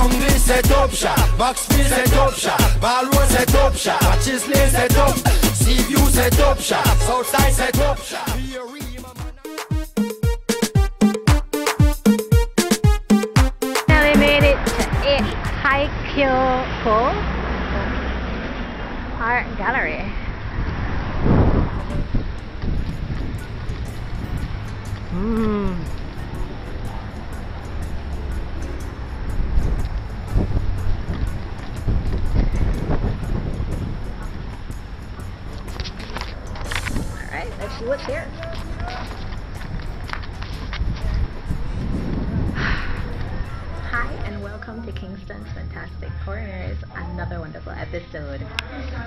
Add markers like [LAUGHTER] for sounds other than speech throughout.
Hungry shop, Balroad set up shop, Patches Lane set Seaview shop, Southside shop. Now we made it to it Art Gallery. Mm. What's here. Hi and welcome to Kingston's Fantastic Corners, another wonderful episode.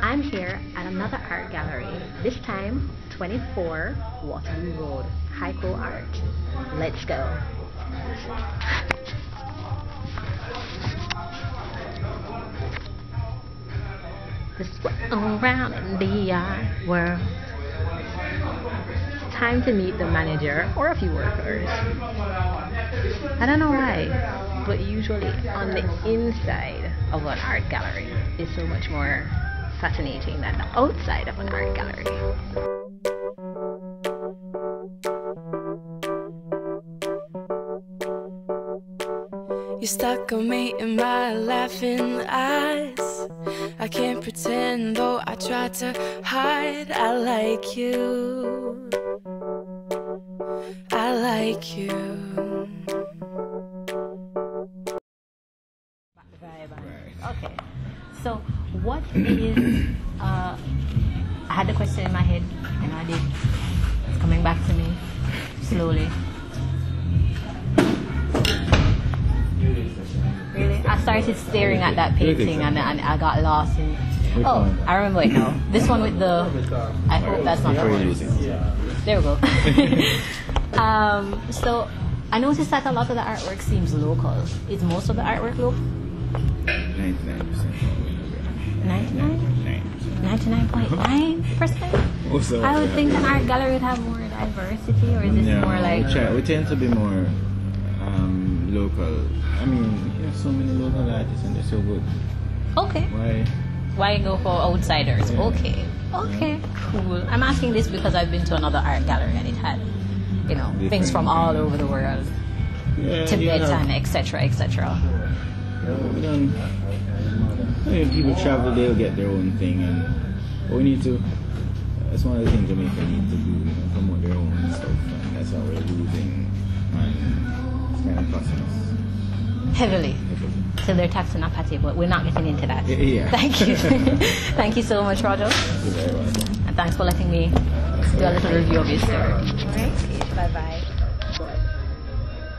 I'm here at another art gallery, this time 24 Waterloo Road, Hi-Qo Art. Let's go. Around in the art world. Time to meet the manager or a few workers. I don't know why, but usually on the inside of an art gallery is so much more fascinating than the outside of an art gallery. You stuck on me in my laughing eyes. I can't pretend though I try to hide. I like you. I like you. Okay, so what is, uh, I had the question in my head and I did, it's coming back to me slowly. Started staring at that painting and, and I got lost in Oh, I remember it now. This one with the. I hope that's not the one. There we go. [LAUGHS] um, so I noticed that a lot of the artwork seems local. Is most of the artwork local? 99? 99.9%? I would think an art gallery would have more diversity, or is this Yeah, more like. we, try, we tend to be more local. I mean, you have so many local artists and they're so good. Okay. Why? Why go for outsiders? Yeah. Okay. Okay, cool. I'm asking this because I've been to another art gallery and it had, you know, things from all over the world. Yeah, you Tibetan, have- etc., etc. Yeah, we. I mean, people travel, they'll get their own thing, and we need to. That's one of the things Jamaica need to do, you know, promote their own stuff, Heavily. So they're taxing our party, but we're not getting into that. Yeah. Thank you. [LAUGHS] Thank you so much, Roger. Thank you very much. And thanks for letting me do a little review of your store. Alright, bye bye.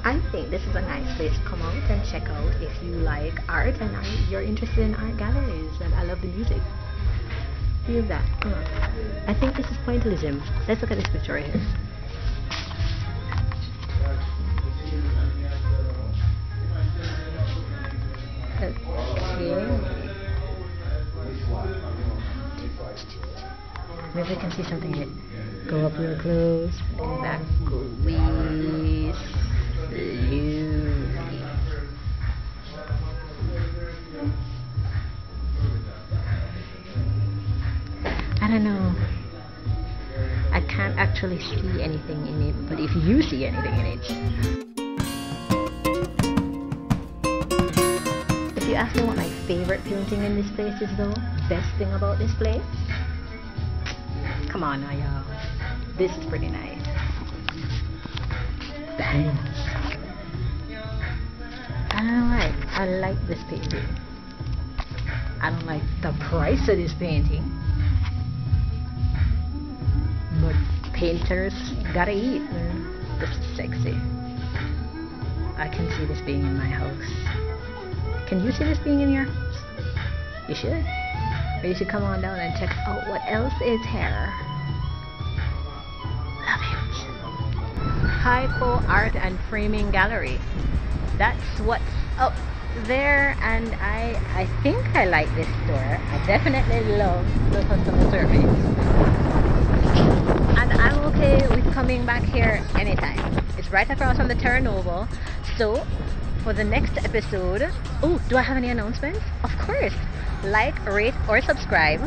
I think this is a nice place to come out and check out if you like art and are, you're interested in art galleries and I love the music. Feel that. Come on. I think this is pointillism. Let's look at this picture right here. Maybe we can see something here. Go up close, and back slowly. I don't know. I can't actually see anything in it, but if you see anything in it, if you ask me what my favorite painting in this place is, though, best thing about this place, come on now, y'all. Uh, this is pretty nice. Thanks. I don't like. I like this painting. I don't like the price of this painting. But painters gotta eat. This is sexy. I can see this being in my house. Can you see this being in your house? You should. You should come on down and check out what else is here. Love it. Art and Framing Gallery. That's what's up there and I I think I like this store. I definitely love the customer service. And I'm okay with coming back here anytime. It's right across from the Terra Nova. So for the next episode. Oh, do I have any announcements? Of course. Like, rate, or subscribe.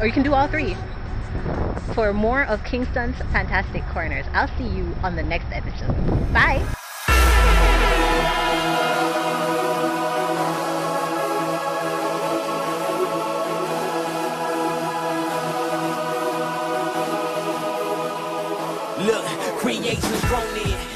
Or you can do all three for more of Kingston's Fantastic Corners. I'll see you on the next episode. Bye. Look, creation's grown in.